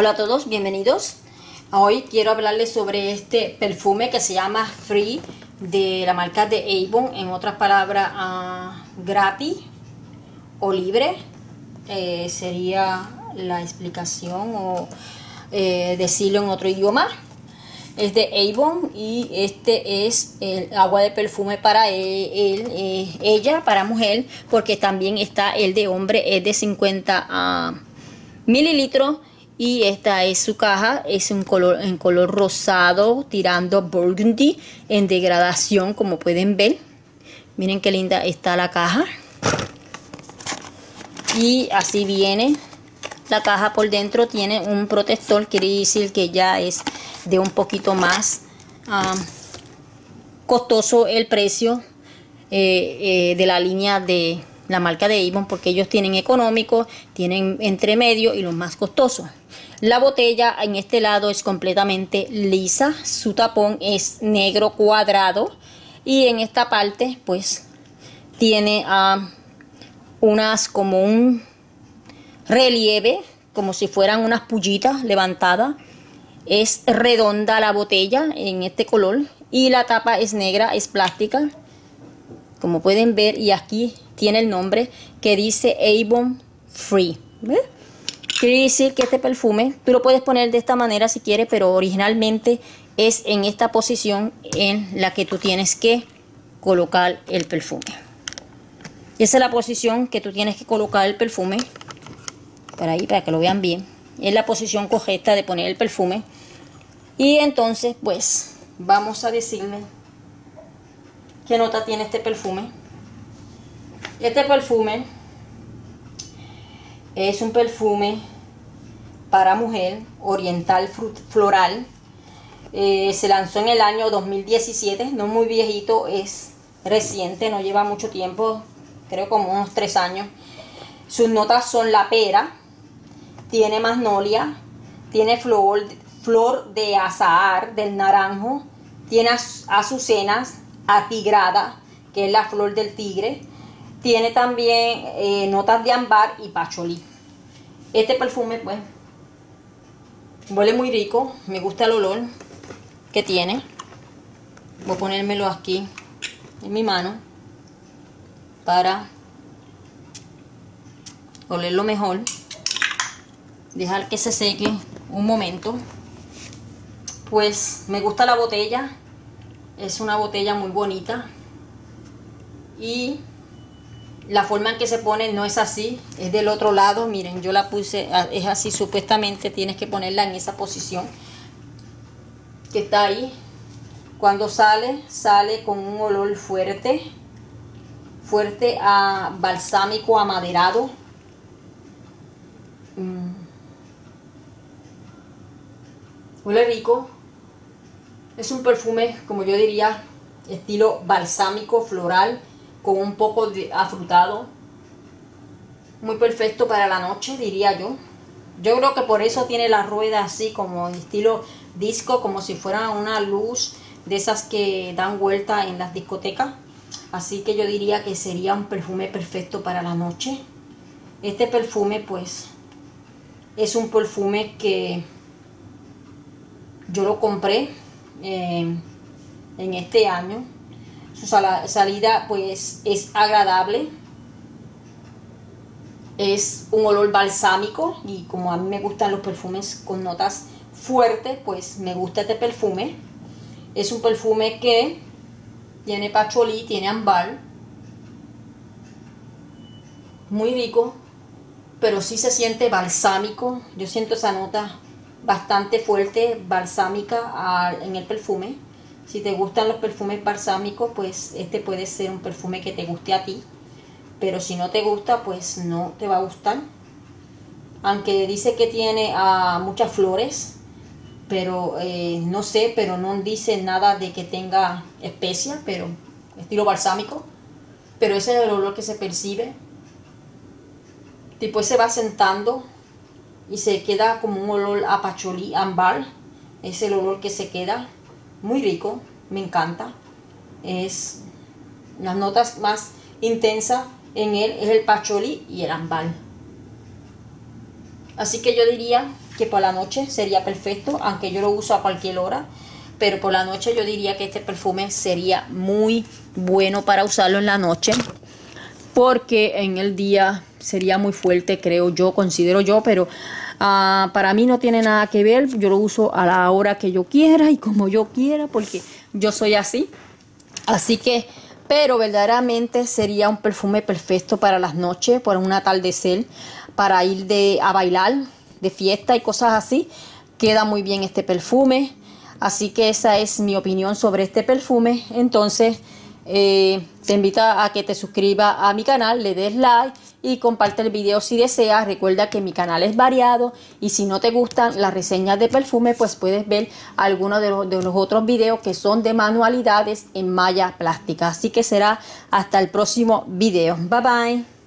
Hola a todos, bienvenidos. Hoy quiero hablarles sobre este perfume que se llama Free de la marca de Avon, en otras palabras, uh, gratis o libre. Eh, sería la explicación o eh, decirlo en otro idioma. Es de Avon y este es el agua de perfume para él, eh, ella, para mujer, porque también está el de hombre, es de 50 uh, mililitros y esta es su caja, es un color en color rosado tirando burgundy en degradación como pueden ver. Miren qué linda está la caja. Y así viene la caja por dentro, tiene un protector, quiere decir que ya es de un poquito más costoso el precio eh, eh, de la línea de la marca de Avon porque ellos tienen económico, tienen entre medio y los más costosos. La botella en este lado es completamente lisa, su tapón es negro cuadrado y en esta parte pues tiene uh, unas como un relieve, como si fueran unas pullitas levantadas. Es redonda la botella en este color y la tapa es negra, es plástica como pueden ver y aquí tiene el nombre que dice Avon Free. Quiere decir que este perfume tú lo puedes poner de esta manera si quieres, pero originalmente es en esta posición en la que tú tienes que colocar el perfume. Esa es la posición que tú tienes que colocar el perfume. Para ahí, para que lo vean bien. Es la posición correcta de poner el perfume. Y entonces, pues, vamos a decirle qué nota tiene este perfume. Este perfume es un perfume para mujer, oriental floral. Eh, se lanzó en el año 2017, no muy viejito, es reciente, no lleva mucho tiempo, creo como unos tres años. Sus notas son la pera, tiene magnolia, tiene flor, flor de azahar, del naranjo, tiene azucenas, atigrada, que es la flor del tigre, tiene también eh, notas de ámbar y pacholí. Este perfume, pues, huele muy rico. Me gusta el olor que tiene. Voy a ponérmelo aquí en mi mano para olerlo mejor. Dejar que se seque un momento. Pues me gusta la botella. Es una botella muy bonita. Y la forma en que se pone no es así, es del otro lado. Miren, yo la puse, ah, es así, supuestamente tienes que ponerla en esa posición que está ahí. Cuando sale, sale con un olor fuerte, fuerte a balsámico amaderado. Mm. Huele rico. Es un perfume, como yo diría, estilo balsámico floral con un poco de afrutado. Muy perfecto para la noche, diría yo. Yo creo que por eso tiene la rueda así como en estilo disco, como si fuera una luz de esas que dan vuelta en las discotecas. Así que yo diría que sería un perfume perfecto para la noche. Este perfume pues es un perfume que yo lo compré eh, en este año su salida pues es agradable. Es un olor balsámico y como a mí me gustan los perfumes con notas fuertes, pues me gusta este perfume. Es un perfume que tiene pacholí, tiene ámbar. Muy rico, pero sí se siente balsámico. Yo siento esa nota bastante fuerte, balsámica en el perfume. Si te gustan los perfumes balsámicos, pues este puede ser un perfume que te guste a ti. Pero si no te gusta, pues no te va a gustar. Aunque dice que tiene ah, muchas flores, pero eh, no sé, pero no dice nada de que tenga especia, pero estilo balsámico. Pero ese es el olor que se percibe. Después se va sentando y se queda como un olor a pacholí, ámbar. Es el olor que se queda muy rico, me encanta. Es las notas más intensas en él es el pacholi y el ambal. Así que yo diría que por la noche sería perfecto, aunque yo lo uso a cualquier hora. Pero por la noche yo diría que este perfume sería muy bueno para usarlo en la noche. Porque en el día sería muy fuerte, creo yo, considero yo. Pero uh, para mí no tiene nada que ver. Yo lo uso a la hora que yo quiera y como yo quiera. Porque yo soy así. Así que pero verdaderamente sería un perfume perfecto para las noches, para un atardecer, para ir de, a bailar, de fiesta y cosas así. Queda muy bien este perfume. Así que esa es mi opinión sobre este perfume. Entonces, eh, te invito a que te suscribas a mi canal, le des like y comparte el video si deseas. Recuerda que mi canal es variado y si no te gustan las reseñas de perfume, pues puedes ver algunos de los, de los otros videos que son de manualidades en malla plástica. Así que será hasta el próximo video. Bye bye.